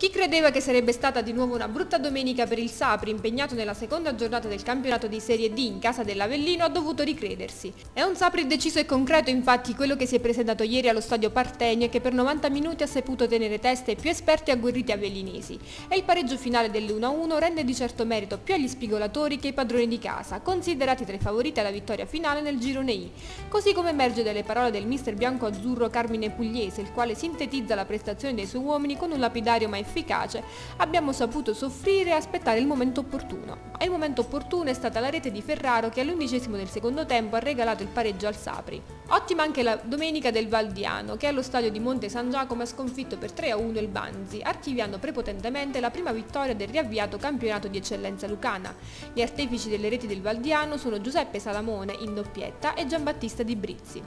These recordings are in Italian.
Chi credeva che sarebbe stata di nuovo una brutta domenica per il Sapri, impegnato nella seconda giornata del campionato di Serie D in casa dell'Avellino, ha dovuto ricredersi. È un Sapri deciso e concreto infatti quello che si è presentato ieri allo stadio Partegno e che per 90 minuti ha saputo tenere testa ai più esperti e agguerriti avellinesi. E il pareggio finale dell'1-1 rende di certo merito più agli spigolatori che ai padroni di casa, considerati tra i favoriti alla vittoria finale nel girone I. Così come emerge dalle parole del mister bianco-azzurro Carmine Pugliese, il quale sintetizza la prestazione dei suoi uomini con un lapidario ma efficace, abbiamo saputo soffrire e aspettare il momento opportuno. E il momento opportuno è stata la rete di Ferraro che all'undicesimo del secondo tempo ha regalato il pareggio al Sapri. Ottima anche la domenica del Valdiano che allo stadio di Monte San Giacomo ha sconfitto per 3-1 il Banzi, archiviando prepotentemente la prima vittoria del riavviato campionato di eccellenza lucana. Gli artefici delle reti del Valdiano sono Giuseppe Salamone in doppietta e Giambattista Di Brizzi.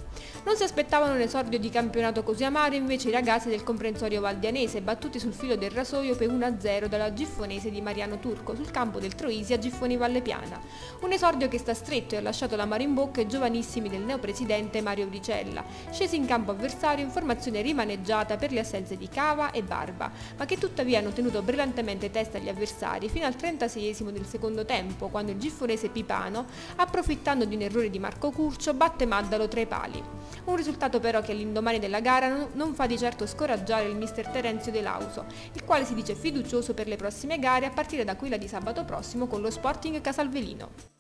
Non si aspettavano un esordio di campionato così amaro invece i ragazzi del comprensorio valdianese battuti sul filo del rasoio per 1-0 dalla giffonese di Mariano Turco sul campo del Troisi a Giffoni Valle Piana. Un esordio che sta stretto e ha lasciato la mare in bocca ai giovanissimi del neopresidente Mario Bricella, scesi in campo avversario in formazione rimaneggiata per le assenze di Cava e Barba, ma che tuttavia hanno tenuto brillantemente testa agli avversari fino al 36esimo del secondo tempo, quando il giffonese Pipano, approfittando di un errore di Marco Curcio, batte Maddalo tra i pali. Un risultato però che all'indomani della gara non fa di certo scoraggiare il mister Terenzio De Lauso, il quale si dice fiducioso per le prossime gare a partire da quella di sabato prossimo con lo Sporting Casalvelino.